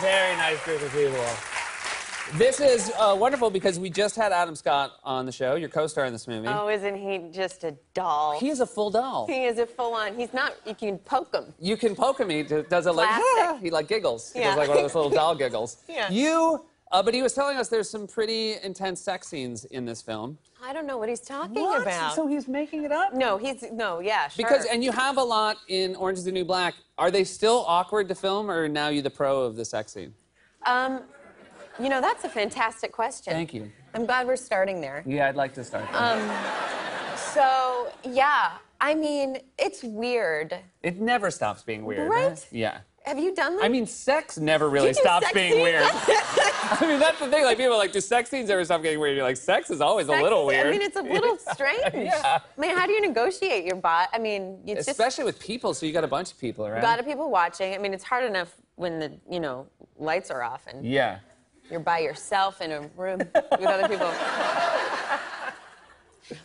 Very nice group of people. This is uh, wonderful because we just had Adam Scott on the show, your co-star in this movie. Oh, isn't he just a doll? He is a full doll. He is a full-on. He's not. You can poke him. You can poke him. He d- does it like Plastic. he like giggles. He Yeah. does like one of those little doll giggles. Yeah. You, uh, but he was telling us there's some pretty intense sex scenes in this film. I don't know what he's talking about. So he's making it up? no, he's no. Yeah, sure. Because and you have a lot in Orange Is the New Black. Are they still awkward to film, or now you the pro of the sex scene? um, you know, that's a fantastic question. Thank you. I'm glad we're starting there. Yeah, I'd like to start. there. Um, So yeah, I mean, it's weird. it never stops being weird. Right? Yeah. Have you done that? I mean, sex never really You do stops sex being scenes? weird. I mean, that's the thing. Like, people are like, do sex scenes ever stop getting weird? You're like, sex is always a little weird. I mean, it's a little strange. Yeah. I mean, how do you negotiate your bot? I mean, it's just Especially with people, so you got a bunch of people around. a lot of people watching. I mean, it's hard enough when the you know lights are off and Yeah. you're by yourself in a room with other people.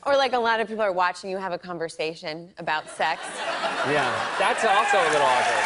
Or like a lot of people are watching you have a conversation about sex. Yeah. That's also a little awkward.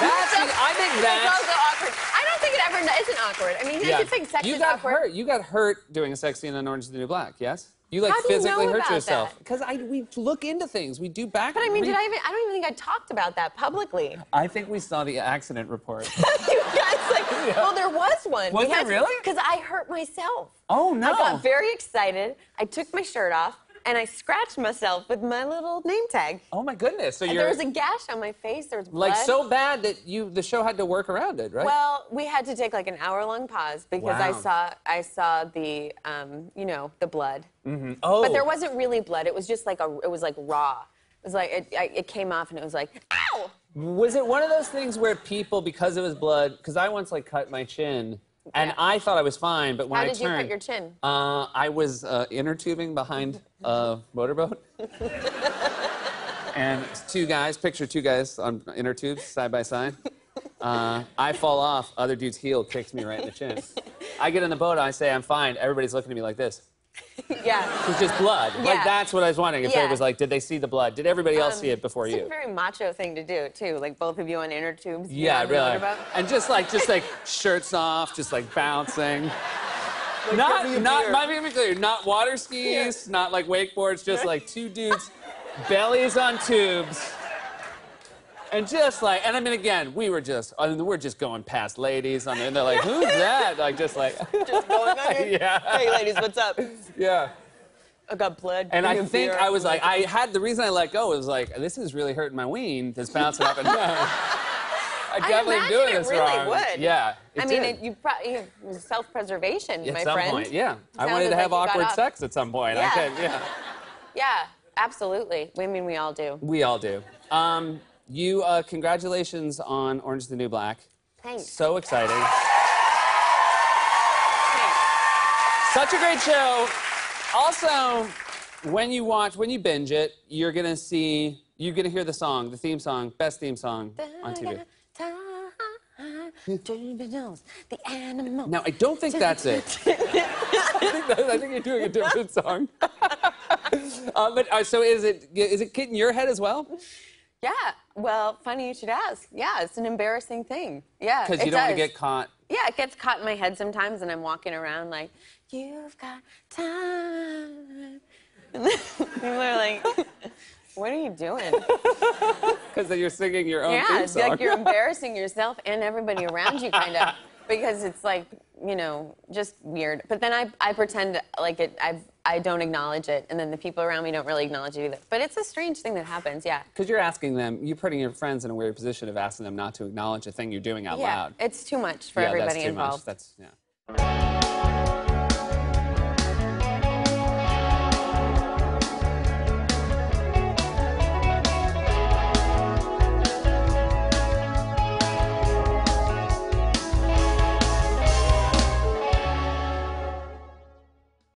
That's, I think It's that's. also awkward. I don't think it ever isn't awkward. I mean, I just think sex you is got awkward. hurt. You got hurt doing a sex scene on Orange is the New Black. Yes. You like How do you physically know hurt about yourself that? because I we look into things. We do back. But I mean, re- did I even? I don't even think I talked about that publicly. I think we saw the accident report. you guys like, well, there was one. Was there really? Because I hurt myself. Oh, no. I got very excited. I took my shirt off and I scratched myself with my little name tag. oh my goodness! So there was a gash on my face. There was blood. like so bad that you the show had to work around it, right? Well, we had to take like an hour-long pause because I saw I saw the um, you know the blood, oh. but there wasn't really blood. It was just like a it was like raw. It was like it, I, it came off and it was like ow. Was it one of those things where people, because it was blood, because I once like cut my chin, and. I thought I was fine, but when How I did you turned, cut your chin? Uh, I was uh, inner tubing behind a motorboat, and two guys. Picture two guys on inner tubes side by side. Uh, I fall off. Other dude's heel kicks me right in the chin. I get in the boat. I say I'm fine. Everybody's looking at me like this. yeah. It's just blood. Like that's what I was wondering. If Yeah. it was like, did they see the blood? Did everybody else Um, see it before you? it's a very macho thing to do too. Like both of you on inner tubes. Yeah, really. And just like, just like shirts off, just like bouncing. not, a not, beer. let me be clear, not water skis, not like wakeboards, just like two dudes, bellies on tubes. And just like, and I mean, again, we were just, I mean, we're just going past ladies and they're like, who's that? Like, just like, Just going on here. Yeah. Hey, ladies, what's up? yeah. I got blood. And I think. I was like, I had the reason I let go was like, this is really hurting my ween that's bouncing up and down. I definitely am imagine doing it really wrong. would. Yeah. I mean, it, you probably self-preservation, At my some friend. point, yeah. I wanted to have got awkward sex at some point. I Yeah. could, yeah. Yeah, absolutely. I mean, we all do. We all do. Um, you, uh, congratulations on Orange is the New Black. Thanks. So exciting. Thanks. Such a great show. Also, when you watch, when you binge it, you're gonna see, you're gonna hear the song, the theme song, best theme song on TV. The animal. Now, I don't think that's it. I, think that- I think you're doing a different song. uh, but uh, so is it? Is it getting your head as well? Yeah. Well, funny you should ask. Yeah, it's an embarrassing thing. Yeah. Because you it don't want to get caught. Yeah, it gets caught in my head sometimes, and I'm walking around like, "You've got time." And then people are like, "What are you doing?" Because then you're singing your own yeah, theme it's song. like you're embarrassing yourself and everybody around you, kind of, because it's like you know just weird. But then I I pretend like it. I I don't acknowledge it, and then the people around me don't really acknowledge it either. But it's a strange thing that happens. Yeah. Because you're asking them, you're putting your friends in a weird position of asking them not to acknowledge a thing you're doing out Yeah. loud. It's too much for yeah, everybody that's too involved. much. That's yeah.